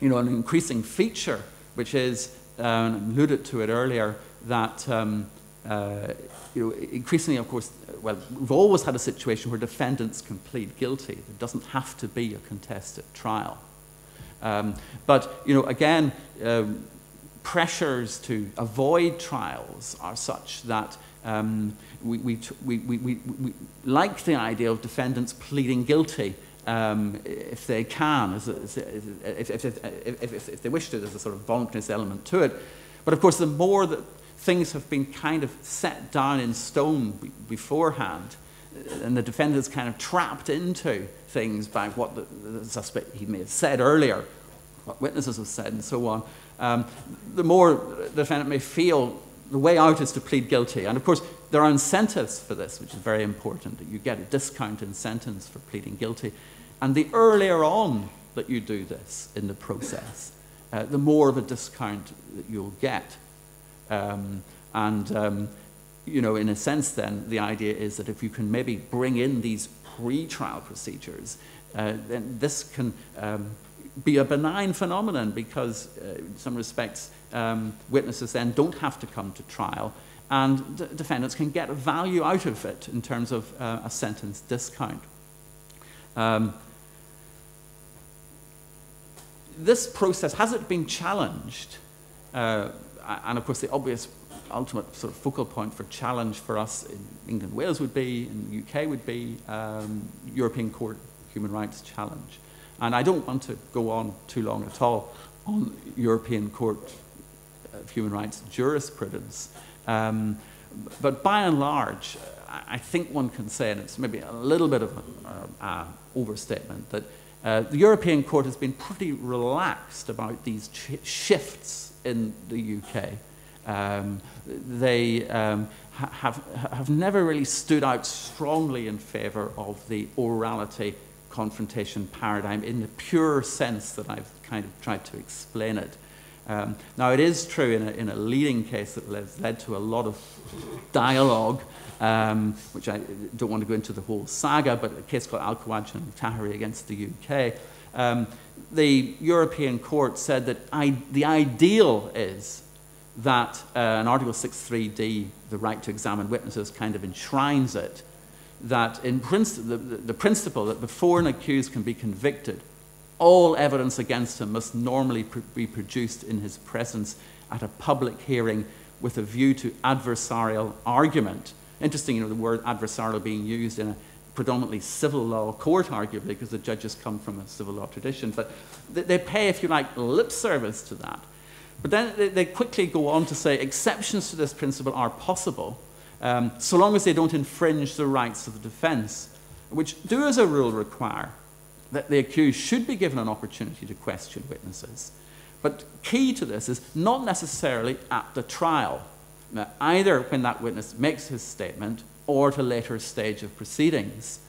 S2: you know, an increasing feature, which is, um, alluded to it earlier, that um, uh, you know, increasingly, of course, well, we've always had a situation where defendants can plead guilty. There doesn't have to be a contested trial. Um, but, you know, again, um, pressures to avoid trials are such that um, we, we, we, we, we, like the idea of defendants pleading guilty um, if they can, as a, as a, if, if, if, if, they wish to, there's a sort of voluntariness element to it. But of course, the more that things have been kind of set down in stone beforehand, and the defendant's kind of trapped into things by what the, the, suspect he may have said earlier, what witnesses have said, and so on. Um, the more the defendant may feel the way out is to plead guilty. And of course, there are incentives for this, which is very important, that you get a discount in sentence for pleading guilty. And the earlier on that you do this in the process, uh, the more of a discount that you'll get. Um, and, um, you know, in a sense, then, the idea is that if you can maybe bring in these pre trial procedures, uh, then this can um, be a benign phenomenon because, uh, in some respects, um, witnesses then don't have to come to trial and defendants can get value out of it in terms of uh, a sentence discount. Um, this process, has it been challenged? Uh, and of course, the obvious ultimate sort of focal point for challenge for us in England, Wales would be, in the UK would be um, European Court Human Rights Challenge. And I don't want to go on too long at all on European Court of Human Rights jurisprudence. Um, but by and large, I think one can say, and it's maybe a little bit of an overstatement, that uh, the European Court has been pretty relaxed about these shifts in the UK. Um, they um, ha- have, have never really stood out strongly in favour of the orality confrontation paradigm in the pure sense that I've kind of tried to explain it. Um, now, it is true in a, in a leading case that has led to a lot of dialogue um, which I don't want to go into the whole saga, but a case called Al Khawaja and Tahery against the UK. Um, the European Court said that I, the ideal is that uh, an Article 6.3d, the right to examine witnesses, kind of enshrines it, that in princi- the, the principle that before an accused can be convicted, all evidence against him must normally be produced in his presence at a public hearing with a view to adversarial argument. Interesting, you know, the word adversarial being used in a predominantly civil law court, arguably, because the judges come from a civil law tradition. But they, pay, if you like, lip service to that. But then they, they quickly go on to say exceptions to this principle are possible um, so long as they don't infringe the rights of the defense, which do, as a rule, require that the accused should be given an opportunity to question witnesses. But key to this is not necessarily at the trial, either when that witness makes his statement or at a later stage of proceedings.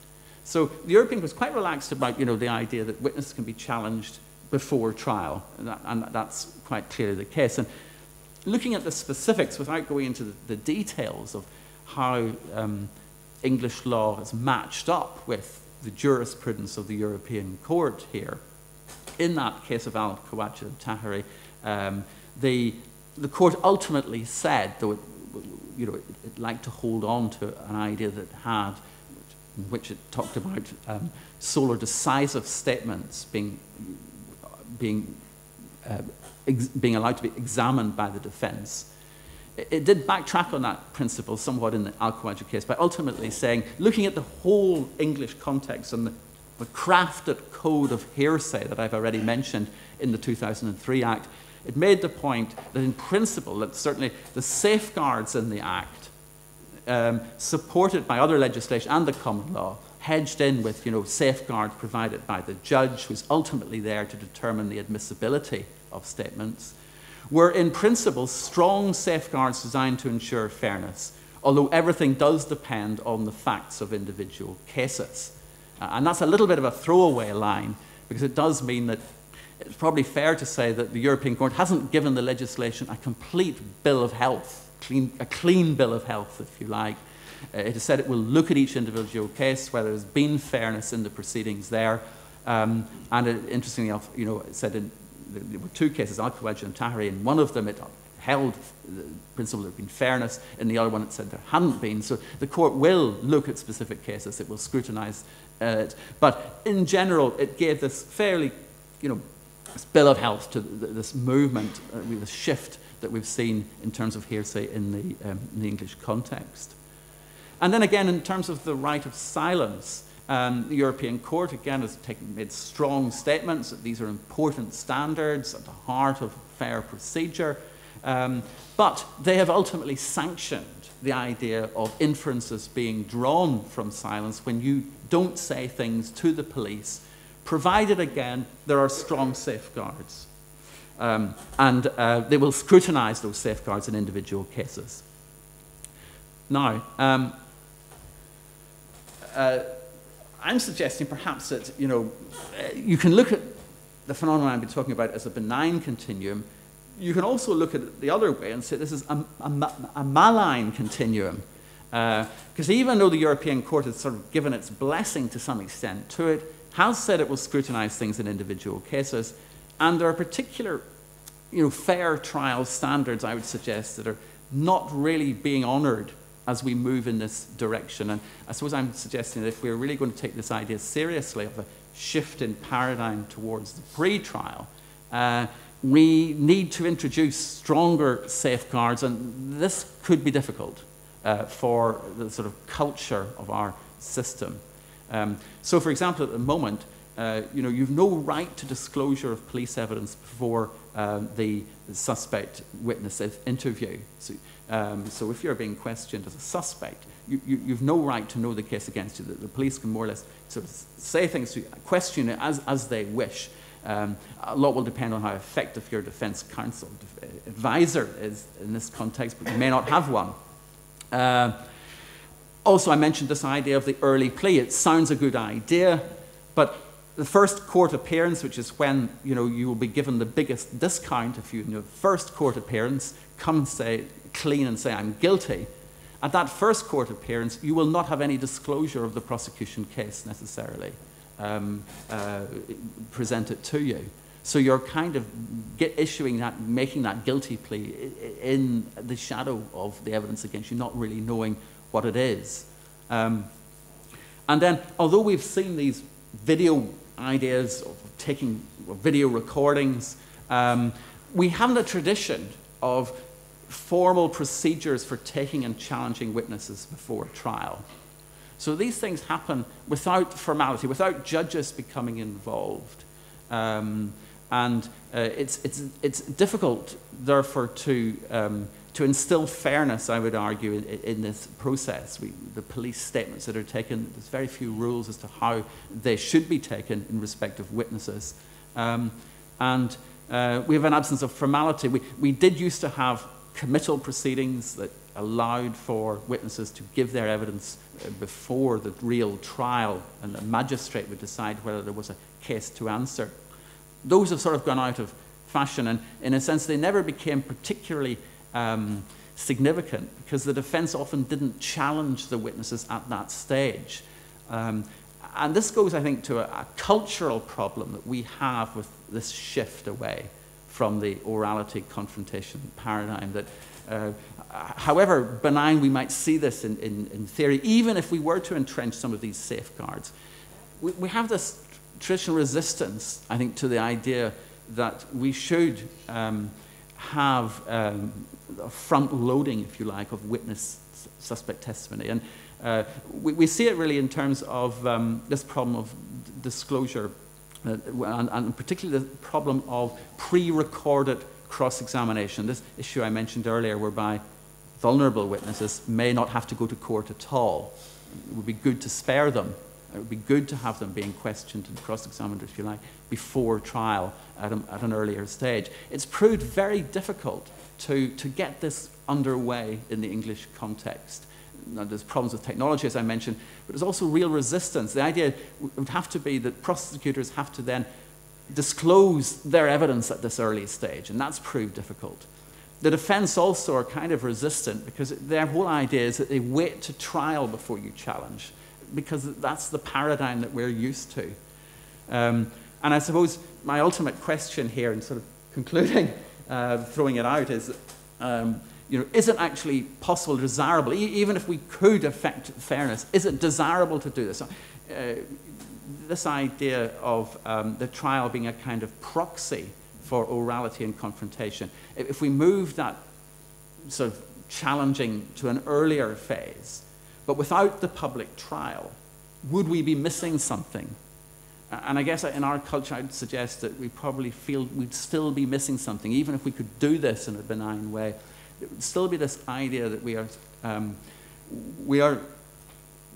S2: So the European was quite relaxed about you know, the idea that witnesses can be challenged before trial, and, that, and that's quite clearly the case. And looking at the specifics, without going into the, the details of how um, English law has matched up with the jurisprudence of the European Court here, in that case of Al Khawaja and Tahery, um, the, the court ultimately said, though it, you know, it, it liked to hold on to an idea that had, in which it talked about um, sole or decisive statements being being, uh, being allowed to be examined by the defense. It, did backtrack on that principle somewhat in the Al case by ultimately saying, looking at the whole English context and the, the crafted code of hearsay that I've already mentioned in the 2003 Act, it made the point that in principle, that certainly the safeguards in the Act, um, supported by other legislation and the common law, hedged in with you know, safeguards provided by the judge, who's ultimately there to determine the admissibility of statements, were in principle strong safeguards designed to ensure fairness, although everything does depend on the facts of individual cases. Uh, and that's a little bit of a throwaway line, because it does mean that it's probably fair to say that the European Court hasn't given the legislation a complete bill of health, clean, a clean bill of health, if you like, uh, it has said it will look at each individual case, whether there's been fairness in the proceedings there. Um, and it, interestingly enough, you know, it said in, there were two cases, Al Khawaja and Tahery, and one of them it held the principle there had been fairness, in the other one it said there hadn't been. So the court will look at specific cases, it will scrutinize it. But in general, it gave this fairly, you know, bill of health to this movement, uh, this shift that we've seen in terms of hearsay in the, um, in the English context. And then again, in terms of the right of silence, um, the European Court again has taken, made strong statements that these are important standards at the heart of fair procedure. Um, but they have ultimately sanctioned the idea of inferences being drawn from silence when you don't say things to the police, provided again there are strong safeguards. Um, and uh, they will scrutinize those safeguards in individual cases. Now, um, uh, I'm suggesting perhaps that you know you can look at the phenomenon I've been talking about as a benign continuum. You can also look at it the other way and say this is a, a, a malign continuum. Because uh, even though the European Court has sort of given its blessing to some extent to it, has said it will scrutinize things in individual cases, and there are particular you know, fair trial standards, I would suggest, that are not really being honored as we move in this direction. And I suppose I'm suggesting that if we're really going to take this idea seriously of a shift in paradigm towards the pre trial, uh, we need to introduce stronger safeguards, and this could be difficult uh, for the sort of culture of our system. Um, so, for example, at the moment, uh, you know, you've no right to disclosure of police evidence before um, the suspect witness interview. So, um, so if you're being questioned as a suspect, you, you, you've no right to know the case against you. The, the, police can more or less sort of say things to you, question it as, as they wish. Um, a lot will depend on how effective your defense counsel advisor is in this context, but you may not have one. Uh, also, I mentioned this idea of the early plea. It sounds a good idea, but the first court appearance, which is when you know you will be given the biggest discount if you in your first court appearance come and say clean and say I'm guilty, At that first court appearance, you will not have any disclosure of the prosecution case necessarily um, uh, presented to you. So you're kind of issuing that, making that guilty plea in the shadow of the evidence against you, not really knowing what it is. Um, and then, although we've seen these video ideas of taking video recordings, um, we haven't a tradition of formal procedures for taking and challenging witnesses before trial. So these things happen without formality, without judges becoming involved. Um, and uh, it's, it's, it's difficult, therefore, to, um, to instill fairness, I would argue, in, in this process. We, the police statements that are taken, there's very few rules as to how they should be taken in respect of witnesses. Um, and uh, we have an absence of formality. We, we did used to have committal proceedings that allowed for witnesses to give their evidence uh, before the real trial, and the magistrate would decide whether there was a case to answer. Those have sort of gone out of fashion, and in a sense, they never became particularly um, significant because the defense often didn't challenge the witnesses at that stage. Um, and this goes, I think, to a, a cultural problem that we have with this shift away from the orality confrontation paradigm that uh, however benign we might see this in, in, in, theory, even if we were to entrench some of these safeguards, we, we have this traditional resistance, I think, to the idea that we should um, have um, a front loading, if you like, of witness suspect testimony. And uh, we, we, see it really in terms of um, this problem of disclosure, uh, and, and particularly the problem of pre recorded cross examination. This issue I mentioned earlier, whereby vulnerable witnesses may not have to go to court at all. It would be good to spare them. It would be good to have them being questioned and cross examined, if you like, before trial at, a, at an earlier stage. It's proved very difficult to, to get this underway in the English context. There's problems with technology, as I mentioned, but there's also real resistance. The idea would have to be that prosecutors have to then disclose their evidence at this early stage, and that's proved difficult. The defense also are kind of resistant because their whole idea is that they wait to trial before you challenge, because that's the paradigm that we're used to. Um, and I suppose my ultimate question here, and sort of concluding, uh, throwing it out, is um, you know, is it actually possible, desirable, e even if we could affect fairness, is it desirable to do this? Uh, this idea of um, the trial being a kind of proxy for orality and confrontation, if we move that sort of challenging to an earlier phase, but without the public trial, would we be missing something? And I guess in our culture, I'd suggest that we probably feel we'd still be missing something, even if we could do this in a benign way. It would still be this idea that we are, um, we are,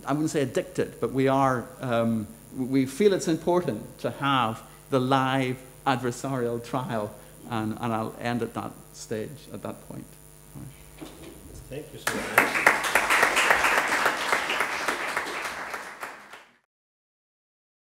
S2: I wouldn't say addicted, but we are, um, we feel it's important to have the live adversarial trial, and, and I'll end at that stage, at that point.
S1: Thank you so much.